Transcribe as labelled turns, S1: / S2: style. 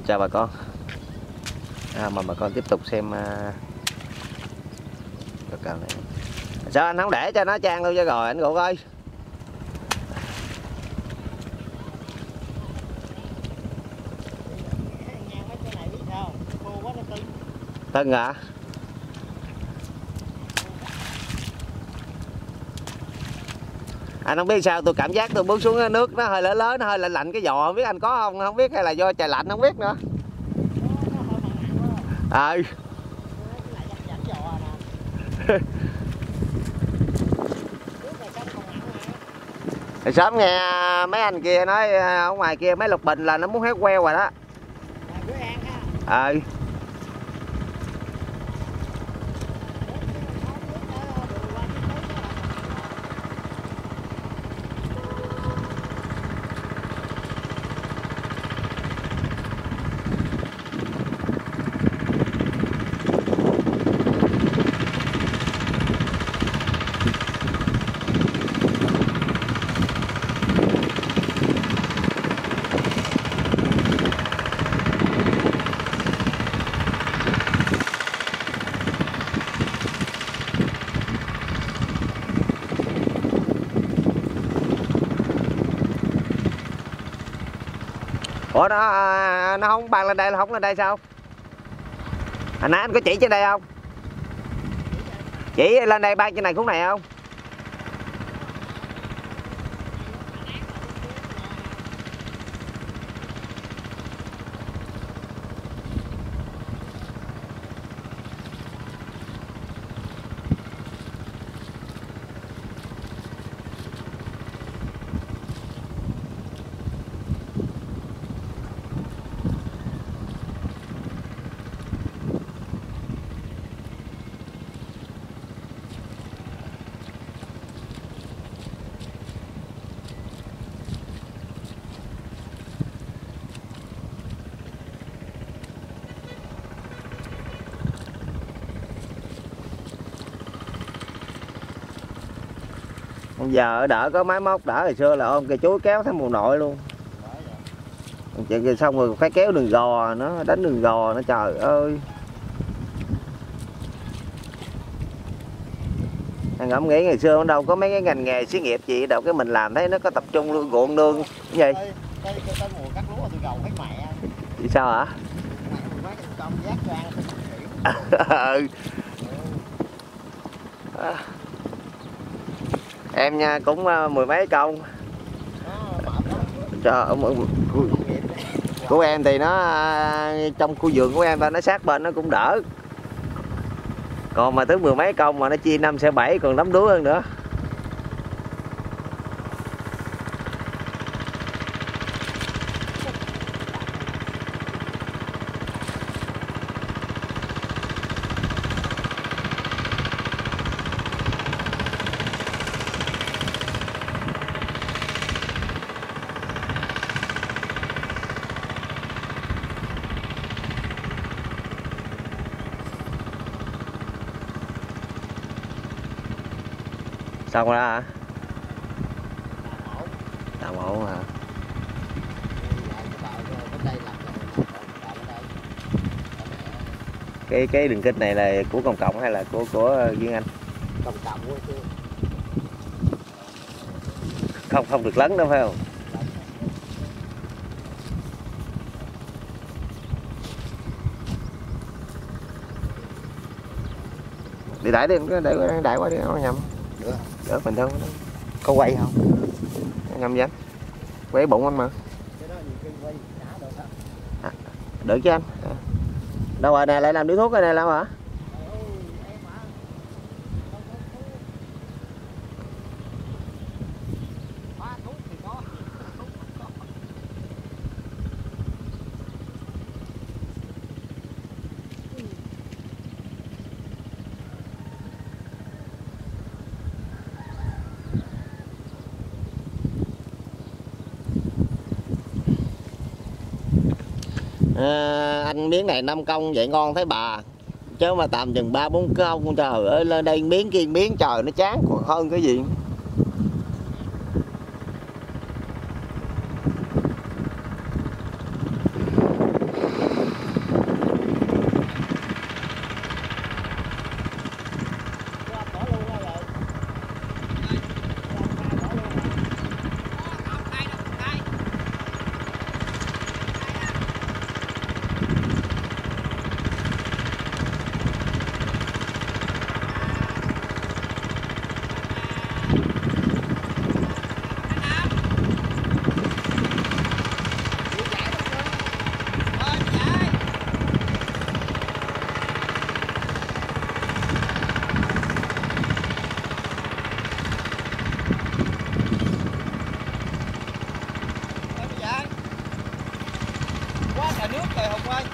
S1: À, chào bà con. À, mà bà con tiếp tục xem à, uh, cầu này. Sao anh không để cho nó trang luôn cho rồi anh gục ơi? Tân hả? Anh không biết sao tôi cảm giác tôi bước xuống nước nó hơi lớn lớn nó hơi lạnh lạnh cái giò không biết anh có không không biết hay là do trời lạnh không biết nữa. Ờ à. sớm nghe mấy anh kia nói ở ngoài kia mấy lục bình là nó muốn hết queo rồi đó. Ờ ủa, nó nó không bằng lên đây là không lên đây sao? Hồi nãy anh có chỉ trên đây không? Chỉ lên đây ban trên này khúc này không? Giờ đỡ có máy móc đỡ hồi xưa là ôm cây chuối kéo thấy mùa nội luôn. Xong rồi phải kéo đường gò nó đánh đường gò nó trời ơi. Thằng ngẫm nghĩ ngày xưa đâu có mấy cái ngành nghề xí nghiệp gì đâu cái mình làm thấy nó có tập trung luôn ruộng nương cái gì? Vì sao hả? Ừ em nha, cũng ờ, mười mấy công. Cho của em thì nó ờ, trong khu vườn của em ta, nó sát bên nó cũng đỡ. Còn mà tới mười mấy công mà nó chia năm xe bảy, còn đấm đuối hơn nữa. Xong rồi đó hả đào mẫu hả? Cái cái đường kinh này là của công cộng hay là của của duyên anh?
S2: Công cộng chứ
S1: không không được lấn đâu phải không? Đi đẩy đi để đẩy qua đi không nhầm
S2: được
S1: mình đâu, có quay không? Ngâm danh quay bụng anh mà.
S2: Được
S1: à, được chứ anh. À. Đâu rồi nè lại làm điếu thuốc cái này làm hả? À, anh miếng này 5 công vậy ngon thấy bà. Chứ mà tạm chừng ba bốn công trời ơi lên đây miếng kia miếng trời nó chán còn hơn cái gì. nước rồi không ơi